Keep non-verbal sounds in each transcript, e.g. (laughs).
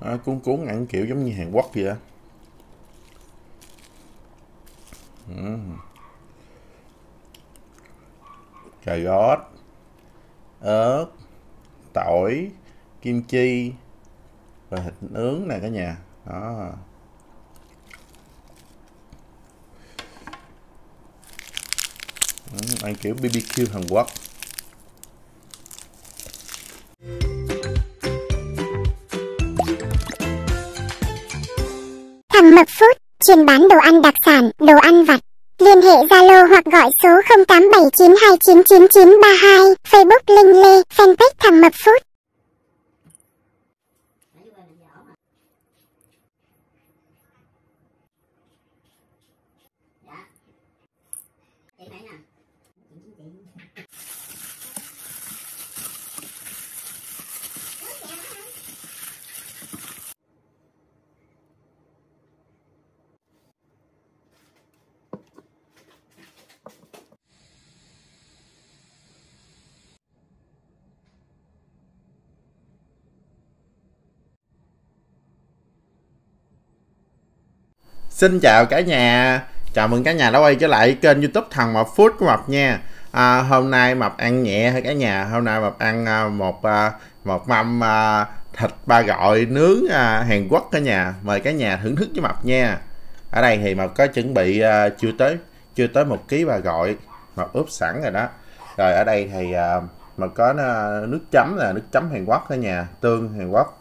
à, cuốn cuốn ăn kiểu giống như Hàn Quốc vậy á. Cà gót ớt tỏi kim chi và thịt nướng nè cả nhà. Đó. Ăn kiểu BBQ Hàn Quốc. Thằng Mập Food, chuyên bán đồ ăn đặc sản, đồ ăn vặt. Liên hệ Zalo hoặc gọi số 0879299932, Facebook Linh Lê, fanpage Thằng Mập Food. Xin chào cả nhà. Chào mừng cả nhà đã quay trở lại kênh youtube Thằng Mập Food của Mập nha. À, Hôm nay Mập ăn nhẹ thôi cả nhà? Hôm nay Mập ăn à, một à, một mâm à, thịt ba gọi nướng à, Hàn Quốc cả nhà. Mời cả nhà thưởng thức với Mập nha. Ở đây thì Mập có chuẩn bị à, chưa tới chưa tới một ký ba gọi. Mập ướp sẵn rồi đó. Rồi ở đây thì à, Mập có à, nước chấm là nước chấm Hàn Quốc cả nhà. Tương Hàn Quốc.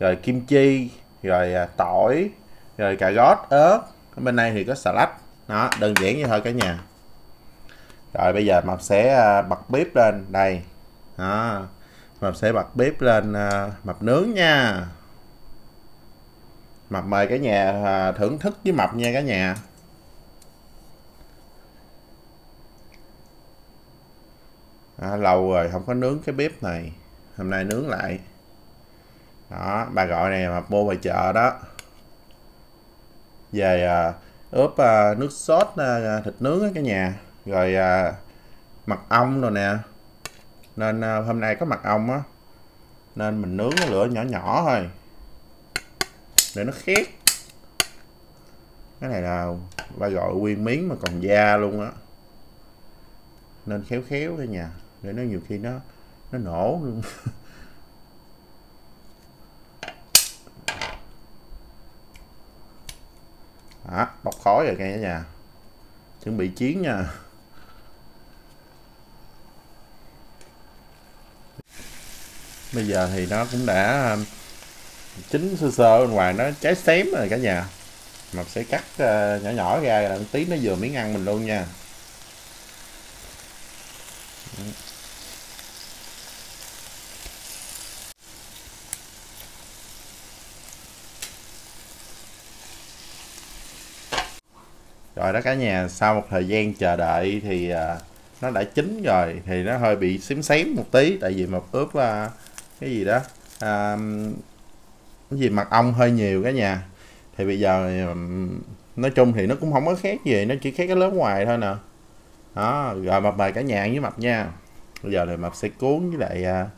Rồi kim chi. Rồi à, tỏi rồi cà gót ớt bên đây thì có xà lách đó đơn giản như thôi cả nhà. Rồi bây giờ mập sẽ à, bật bếp lên. Đây. Đó. Mập sẽ bật bếp lên à, mập nướng nha. Mập mời cả nhà à, thưởng thức với mập nha cả nhà. À, lâu rồi không có nướng cái bếp này. Hôm nay nướng lại. Đó bà gọi này mập mua ngoài chợ đó về à, ướp à, nước sốt à, à, thịt nướng á cả nhà. Rồi à, mật ong rồi nè. Nên à, hôm nay có mật ong á. Nên mình nướng cái lửa nhỏ nhỏ thôi. Để nó khét. Cái này là ba gọi nguyên miếng mà còn da luôn á. Nên khéo khéo cả nhà. Để nó nhiều khi nó nó nổ luôn. (laughs) đó, bốc khói rồi cả nhà. Chuẩn bị chiến nha. Bây giờ thì nó cũng đã um, chín sơ sơ bên ngoài nó cháy xém rồi cả nhà. Mình sẽ cắt uh, nhỏ nhỏ ra là tí nó vừa miếng ăn mình luôn nha. Rồi đó cả nhà sau một thời gian chờ đợi thì uh, nó đã chín rồi thì nó hơi bị xém xém một tí tại vì mà ướp uh, cái gì đó uh, cái gì mật ong hơi nhiều cả nhà. Thì bây giờ nói chung thì nó cũng không có khác gì nó chỉ khác cái lớp ngoài thôi nè. Đó rồi mập mời cả nhà với mập nha. Bây giờ thì mập sẽ cuốn với lại uh,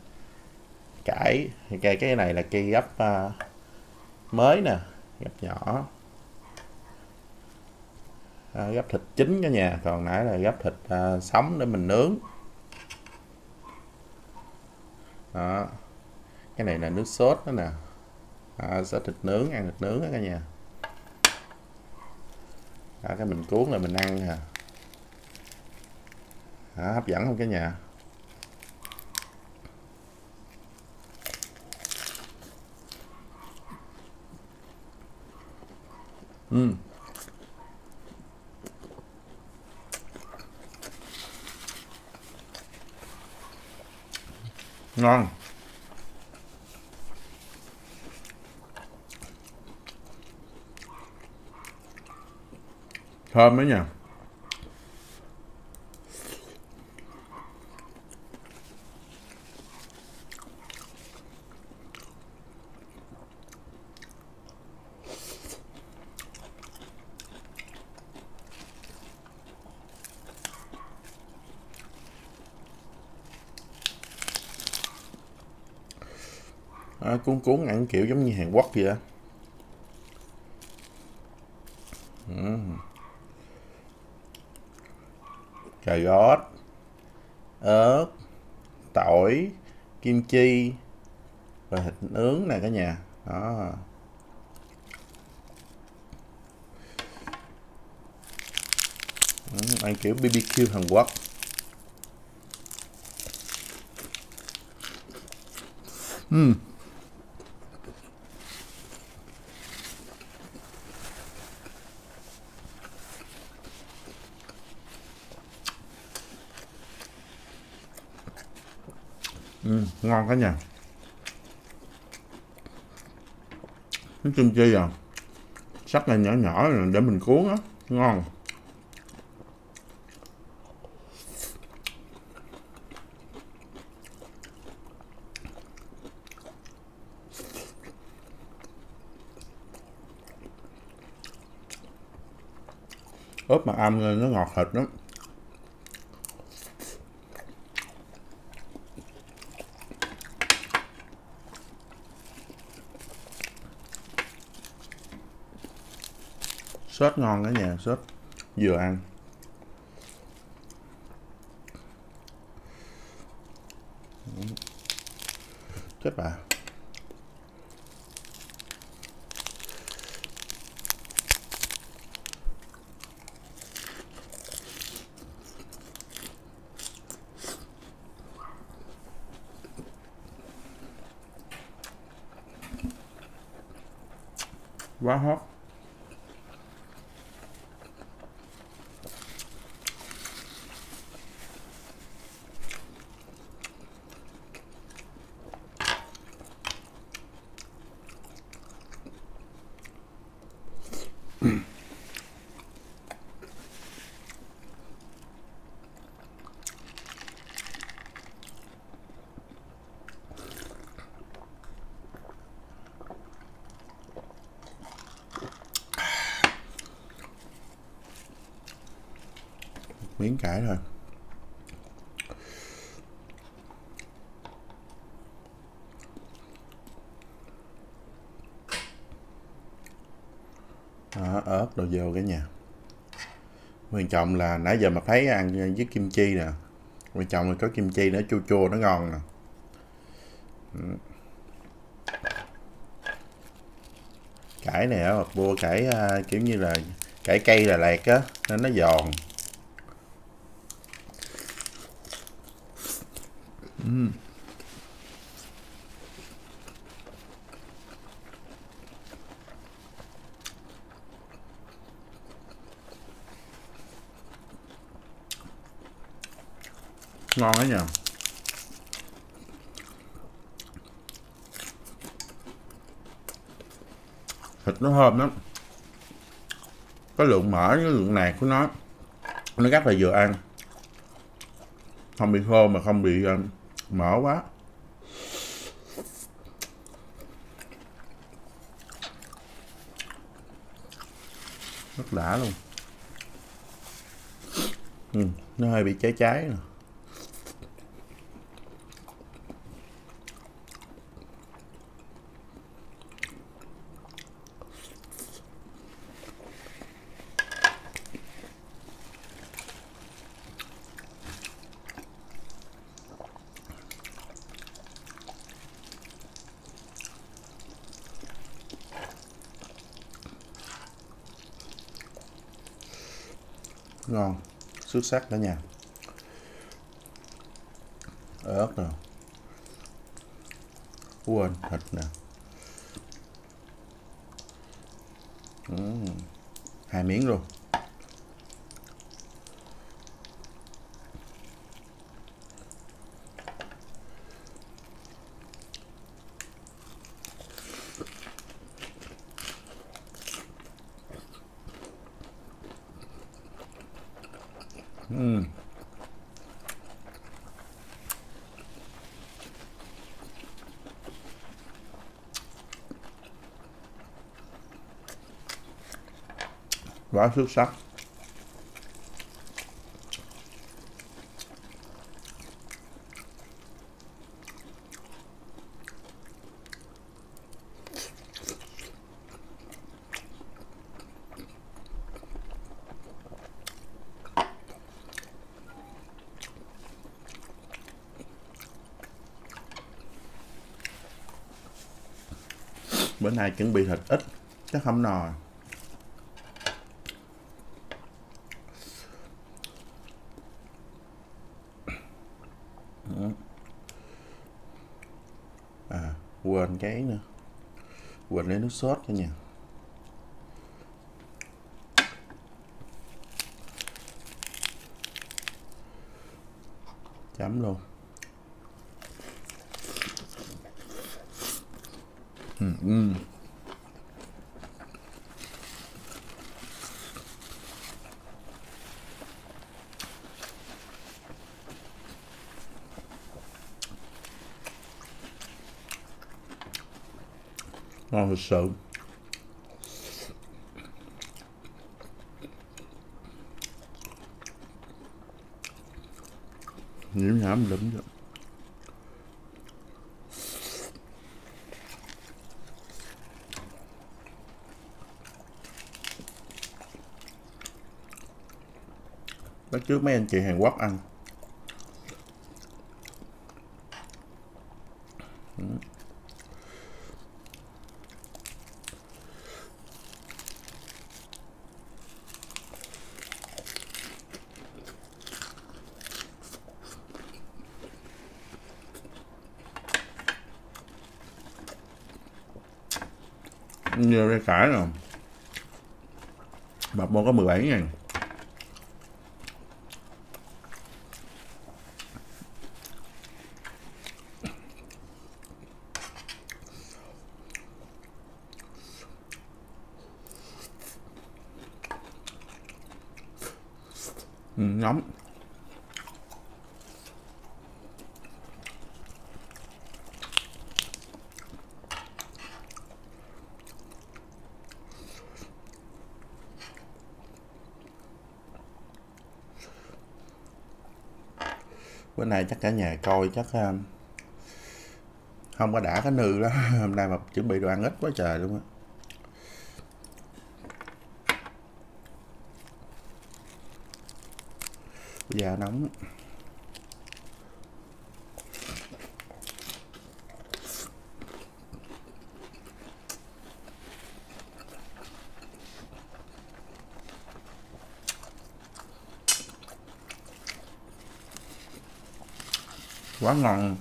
cải. Cây cái này là cây gấp uh, mới nè gấp nhỏ à, gấp thịt chín cả nhà. Còn nãy là gấp thịt à, sống để mình nướng. Đó. Cái này là nước sốt đó nè. À, sốt thịt nướng ăn thịt nướng đó cả nhà. Đó, cái mình cuốn là mình ăn à. đó, hấp dẫn không cả nhà? Mm. Ngon. Thơm đấy nha à, cuốn cuốn ăn kiểu giống như Hàn Quốc vậy đó. Ừ. cà gót ớt tỏi kim chi và thịt nướng nè cả nhà đó ừ, ăn kiểu BBQ Hàn Quốc Uhm. Ừ, ngon cả nhà. Cái kim chi à? Sắc là nhỏ nhỏ để mình cuốn á. Ngon. Ớt mà ăn nó ngọt thịt lắm. Sốt ngon cả nhà sốt vừa ăn. Chết bà. Quá hot. Miếng cải thôi đó, ớt đồ vô cái nhà. Quan trọng là nãy giờ mà thấy ăn với kim chi nè. Quan trọng là có kim chi nó chua chua nó ngon nè. Cải này á, mặt vua cải uh, kiểu như là cải cây là lẹt á nên nó giòn. Ngon đấy nhỉ thịt nó thơm lắm. Cái lượng mỡ với lượng nạc của nó nó rất là vừa ăn. Không bị khô mà không bị uh, mỡ quá. Rất đã luôn. Ừ, nó hơi bị cháy cháy nè. Ngon. Xuất sắc cả nhà ớt nè. Quên thịt nè. Uhm. hai miếng luôn. Uhm. quá xuất sắc bữa nay chuẩn bị thịt ít, chắc không nồi. À quên cái nữa. Quên lấy nước sốt cả nhà chấm luôn. Ừ, ừ. ngon thật sự nhiễm nhảm lắm rồi Bắt trước mấy anh chị Hàn Quốc ăn. Nhiều cái cải rồi. Bạc mua có 17 ngàn ừ, nóng bữa nay chắc cả nhà coi chắc ờ, không có đã cái nư đó. (laughs) Hôm nay mà chuẩn bị đồ ăn ít quá trời luôn á. Giờ nóng. Quá ngon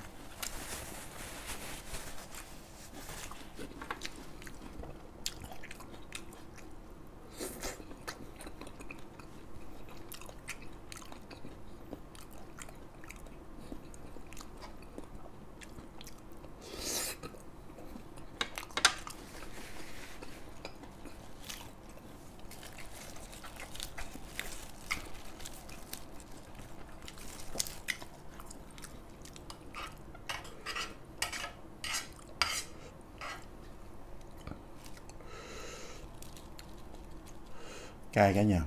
cay cả nhà.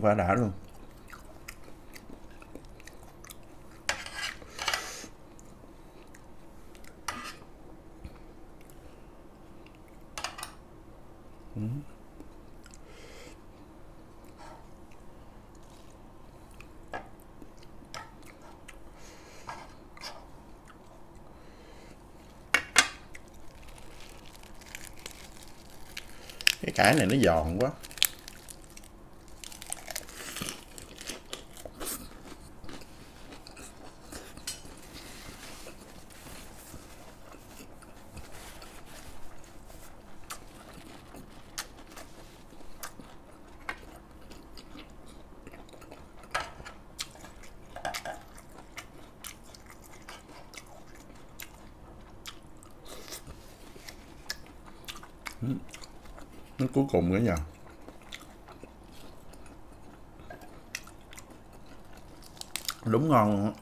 Quá đã luôn cái cải này nó giòn quá. cuối cùng cả nhà đúng ngon luôn á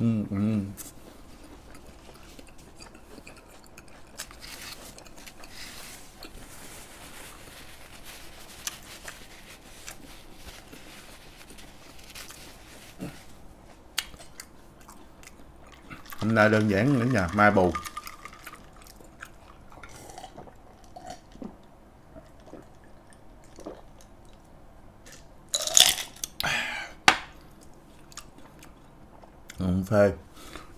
Mm-hmm. Hôm nay đơn giản nữa nha mai bù. Ừ, phê.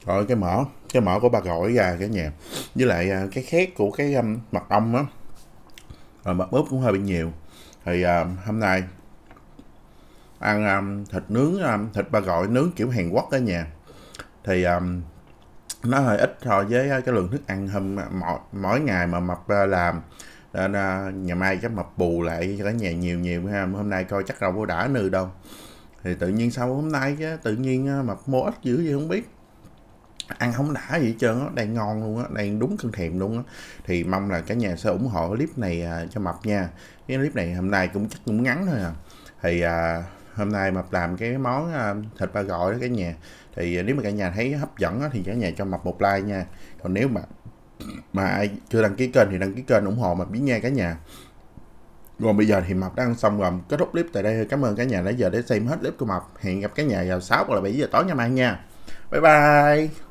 Rồi cái mỡ cái mỡ của bà gỏi gà cả nhà. Với lại à, cái khét của cái um, mật ong á à, rồi mật ướp cũng hơi bị nhiều. Thì um, hôm nay ăn um, thịt nướng um, thịt ba gọi nướng kiểu Hàn Quốc ở nhà thì um, nó hơi ít so với ờ, cái lượng thức ăn hôm mỗi, mỗi ngày mà mập ờ, làm. Nên nhà mai chắc mập bù lại cho cả nhà nhiều nhiều ha. Hôm nay coi chắc đâu có đã nư đâu. Thì tự nhiên sau hôm nay chứ tự nhiên ờ, mập mua ít dữ gì không biết. Ăn không đã gì hết trơn á đang ngon luôn á đang đúng cơn thèm luôn á. Thì mong là cả nhà sẽ ủng hộ clip này cho mập nha. Cái clip này hôm nay cũng chắc cũng ngắn thôi à. Thì à, hôm nay mập làm cái món à, thịt ba gọi đó cả nhà. Thì à, nếu mà cả nhà thấy hấp dẫn thì cả nhà cho mập một like nha. Còn nếu mà mà ai chưa đăng ký kênh thì đăng ký kênh ủng hộ mập biết nha cả nhà. Còn bây giờ thì mập đã ăn xong rồi kết thúc clip tại đây cảm ơn cả nhà đã giờ để xem hết clip của mập. Hẹn gặp cả nhà vào 6 hoặc là 7 giờ tối ngày mai nha. Bye bye.